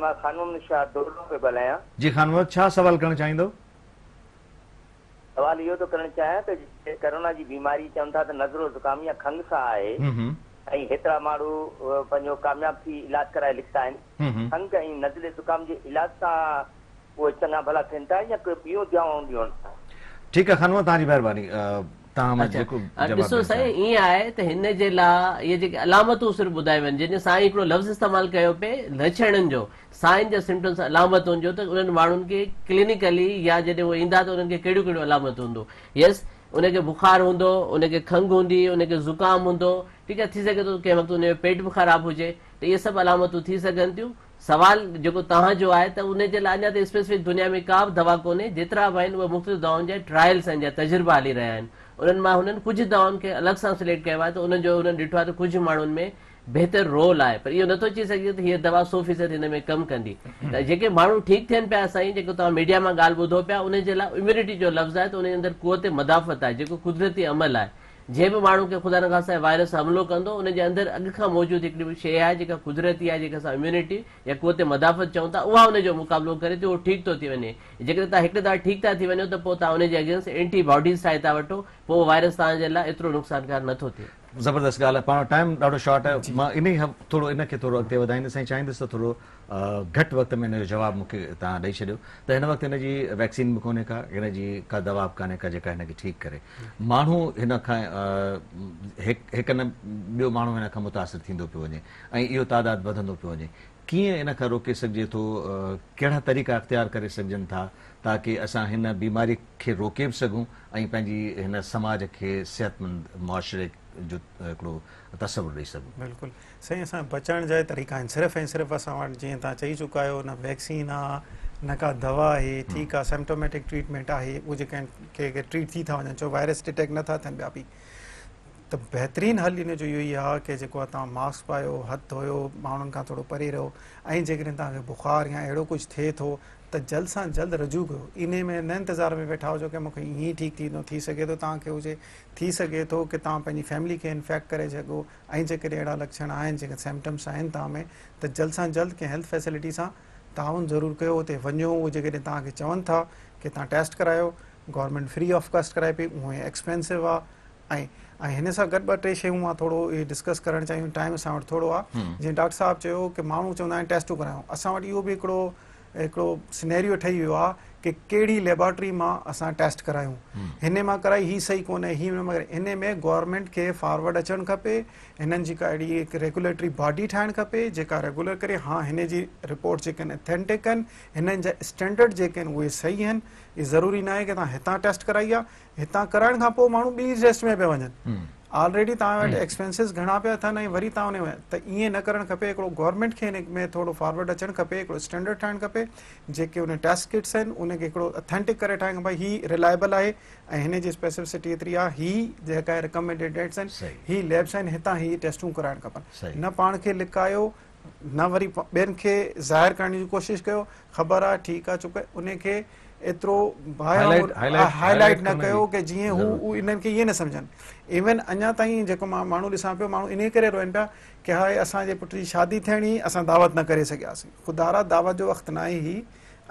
Speaker 4: मां खानम निशा दोलो पे बलाया
Speaker 1: जी खानम छा सवाल करण चाहिदो
Speaker 4: सवाल यो तो करण चाहे त कोरोना जी बीमारी चंदा त नजरो जुकामिया खंग सा आए
Speaker 1: हम्म हम्म
Speaker 4: ए हेतरा माडू पंजो कामयाब थी इलाज कराए लिखता है
Speaker 1: हम्म हम्म
Speaker 4: खंग ए नजरे जुकाम जे इलाज सा वो चंगा भला थेंता या कोई बियो दवा होंदी हो
Speaker 1: ठीक है खानम तारी मेहरबानी
Speaker 3: ॾिसो साईं ईअं आहे त हिन जे लाइ इहे जेके अलामतूं ॿुधायूं आहिनि जंहिंजो साईं लफ़्ज़ इस्तेमालु कयो पिए लछणनि जो साईं जो सिमटम्स अलामतुनि जो त उन्हनि माण्हुनि खे क्लीनिकली या जॾहिं उहे ईंदा त उन्हनि खे कहिड़ियूं कहिड़ियूं अलामतूं हूंदो यस हुन बुख़ार हूंदो हुनखे खंघि हूंदी हुनखे ज़ुकाम हूंदो ठीकु आहे थी सघे थो कंहिं वक़्तु हुन पेट बि ख़राबु हुजे त इहे सभु अलामतूं थी सघनि थियूं सवालु जेको तव्हांजो आहे त हुन जे लाइ अञा स्पेसिफिक दुनिया में का बि दवा कोन्हे जेतिरा बि आहिनि उहे मुख़्तलिफ़ दवाउनि जा ट्रायल्स आहिनि तजुर्बा हली रहिया आहिनि उन्हनि मां हुननि कुझु दवाउनि खे अलॻि सां सिलेक्ट कयो आहे त उन्हनि जो हुननि ॾिठो आहे त कुझु माण्हुनि में बहितर रोल आहे पर इहो नथो चई सघे त हीअ दवा सौ फ़ीसद हिन में कमु कंदी ऐं जेके माण्हू ठीकु थियनि पिया साईं जेको तव्हां मीडिया मां ॻाल्हि ॿुधो पिया उनजे लाइ इम्यूनिटी जो लफ़्ज़ आहे त उनजे अंदरि कुअ ते मदाफ़त आहे जेको कुदरती अमल आहे जंहिं बि माण्हू खे ख़ुदा न खास जो वायरस हमिलो कंदो हुनजे अंदरि अॻु खां मौजूदु हिकिड़ी शइ आहे जेका कुदरती आहे जेका असां इम्यूनिटी या कुते मदाफ़त चऊं था उहा हुनजो मुक़ाबिलो करे थी उहो ठीकु थो थी वञे जेकॾहिं तव्हां हिकु दफ़ा ठीकु था थी वञो त पोइ तव्हां हुनजे अगेंस्ट एंटीबॉडीज़ ठाहे था वठो पोइ वायरस तव्हांजे लाइ एतिरो नुक़सानकार नथो थिए
Speaker 1: ज़बरदस्त ॻाल्हि आहे पाण टाइम ॾाढो शॉट आहे मां इन ई थोरो इनखे थोरो अॻिते वधाईंदुसि चाहींदुसि त थोरो घटि वक़्त में हिन जो जवाबु मूंखे तव्हां ॾेई छॾियो त हिन वक़्तु हिन जी वैक्सीन बि कोन्हे का इन जी का दवा कोन्हे का जेका हिनखे ठीकु करे माण्हू हिन खां हिकु न ॿियो माण्हू हिन खां मुतासिर थींदो पियो वञे ऐं इहो वधंदो पियो वञे कीअं इन खां रोके सघिजे थो कहिड़ा तरीक़ा करे ताकि असां हिन बीमारी खे रोके बि सघूं ऐं पंहिंजी हिन समाज खे सिहतमंदु मुआशरे जो हिकिड़ो तस्वर ॾेई सघूं
Speaker 2: बिल्कुलु साईं असां बचण जा तरीक़ा आहिनि सिर्फ़ु ऐं सिर्फ़ु असां वटि जीअं तव्हां चई चुका आहियो न वैक्सीन आहे न का दवा आहे ठीकु आहे सिम्पटोमैटिक ट्रीटमेंट आहे उहे जेके आहिनि ट्रीट थी था वञनि छो वायरस डिटेक्ट नथा थियनि ॿिया बि त बहितरीनु हल इन जो इहो ई आहे की जेको आहे तव्हां मास्क पायो हथ धोयो माण्हुनि खां थोरो परे रहो ऐं या अहिड़ो कुझु थिए थो त जल्द सां जल्द रजू कयो इन में न इंतज़ार में वेठा हुजो की मूंखे हीअं ठीकु थींदो थी सघे थो तव्हांखे हुजे थी सघे थो की तव्हां पंहिंजी फैमिली खे इन्फेक्ट करे सघो ऐं जेकॾहिं अहिड़ा लक्षण आहिनि जेके सिम्टम्स आहिनि तव्हां में त जल्द सां जल्द कंहिं हेल्थ फैसिलिटी सां ताउन ज़रूरु कयो हुते वञो उहे जेकॾहिं तव्हांखे चवनि था की तव्हां टेस्ट करायो गवर्नमेंट फ्री ऑफ कॉस्ट कराए पई उहे एक्सपेंसिव आहे ऐं हिन सां गॾु ॿ टे शयूं मां थोरो इहे डिस्कस करणु चाहियूं टाइम असां वटि थोरो आहे जीअं डॉक्टर साहिबु चयो की माण्हू चवंदा आहिनि टेस्टूं करायूं असां हिकिड़ो सिनेरियो ठही वियो आहे की कहिड़ी लेबोरटरी मां असां टेस्ट करायूं हिन मां कराई हीअ सही कोन्हे मगर हिन में गवर्नमेंट खे फॉरवर्ड अचणु खपे हिननि जी का अहिड़ी रेगुलेटरी बॉडी ठाहिणु खपे जेका रेगुलर करे हा हिन जी रिपोर्ट जेके आहिनि आहिनि हिननि जा स्टैंडर्ड जेके आहिनि उहे सही आहिनि इहे ज़रूरी न आहे की तव्हां हितां टेस्ट कराई आहे हितां कराइण खां पोइ टेस्ट में पिया वञनि ऑलरेडी तव्हां वटि एक्सपेंसिस घणा पिया अथनि ऐं वरी तव्हां हुन त ईअं न करणु खपे हिकिड़ो गवर्नमेंट खे हिन में थोरो फॉरवर्ड अचणु खपे हिकिड़ो स्टैंडर्ड ठाहिणु खपे जेके हुन टेस्ट किट्स आहिनि उनखे हिकिड़ो अथेंटिक करे ठाहिणु खपे हीउ रिलायबल आहे ऐं हिन जी स्पेसिफिसिटी एतिरी आहे हीअ जेका आहिनि हीअ लैब्स आहिनि हितां ई टेस्टूं कराइणु खपनि न पाण खे लिकायो न वरी ॿियनि खे ज़ाहिर करण जी कोशिशि कयो ख़बर आहे ठीकु आहे चुप उनखे एतिरो न कयो की जीअं हू इन्हनि खे ईअं न सम्झनि इवन अञा ताईं जेको मां माण्हू ॾिसां पियो माण्हू इन करे रोइनि पिया की हा असांजे पुट जी शादी थियणी असां दावत न करे सघियासीं ख़ुदारा दावत जो वक़्तु नाहे ई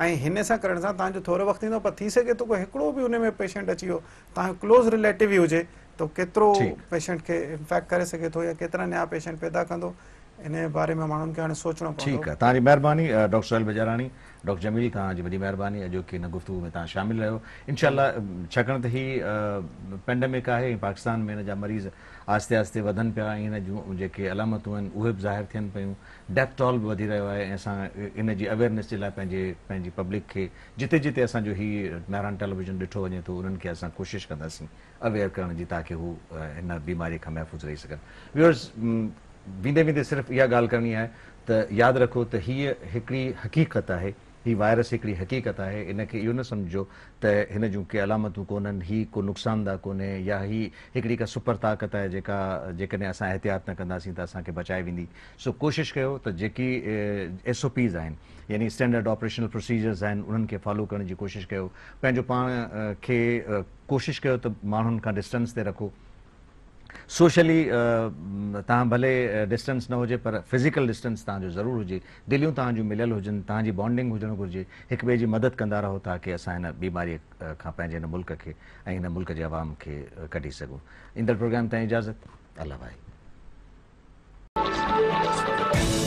Speaker 2: ऐं हिन सां करण सां तव्हांजो थोरो वक़्तु ईंदो पर थी सघे थो हिकिड़ो बि हुन में पेशंट अची वियो तव्हांजो क्लोस रिलेटिव ई हुजे त केतिरो पेशंट खे इम्पेक्ट करे सघे थो या केतिरा नया पेशंट पैदा कंदो इन बारे में माण्हुनि खे हाणे सोचणो
Speaker 1: आहे ठीकु आहे डॉक्टर जमील तव्हांजी वॾी महिरबानीकी हिन गुफ़्तगु में तव्हां शामिल रहियो इनशा छाकाणि त ही पेंडेमिक आहे पाकिस्तान में हिन जा मरीज़ आहिस्ते आहिस्ते वधनि पिया ऐं हिन जूं जेके अलामतूं आहिनि उहे बि ज़ाहिर थियनि पियूं डेथ टॉल बि वधी रहियो आहे ऐं असां इन जी अवेयरनेस जे लाइ पंहिंजे पंहिंजी पब्लिक खे जिते जिते असांजो हीअ नारायण टेलीविज़न ॾिठो वञे थो उन्हनि खे असां कोशिशि कंदासीं अवेयर करण जी ताकी हूअ हिन बीमारी खां महफ़ूज़ रही सघनि व्यूअर्स वेंदे वेंदे सिर्फ़ु इहा ॻाल्हि करणी आहे त यादि रखो त हीअ हिकिड़ी हक़ीक़त आहे हीउ वायरस हिकिड़ी हक़ीक़त आहे इन खे इहो न सम्झो त हिन जूं के अलामतूं कोन्हनि ही को नुक़सानदार कोन्हे या ही हिकिड़ी का सुपर ताक़त आहे जेका जेकॾहिं असां एहतियात न कंदासीं त असांखे बचाए वेंदी सो कोशिशि कयो त जेकी एस ओ पीज़ आहिनि यानी स्टैंडर्ड ऑपरेशनल प्रोसीजर्स आहिनि उन्हनि खे फॉलो करण जी कोशिशि कयो पंहिंजो पाण खे कोशिशि कयो त माण्हुनि खां डिस्टेंस ते रखो सोशली uh, तव्हां भले डिस्टेंस न हुजे पर फिज़िकल डिस्टेंस तव्हांजो ज़रूरु हुजे दिलियूं तव्हां जूं मिलियल हुजनि तव्हांजी बॉन्डिंग हुजणु घुरिजे हिक ॿिए जी मदद कंदा रहो ताकी असां हिन बीमारीअ खां पंहिंजे हिन मुल्क़ खे ऐं हिन मुल्क़ जे आवाम खे कढी सघूं ईंदड़ प्रोग्राम ताईं इजाज़त अलाह भाई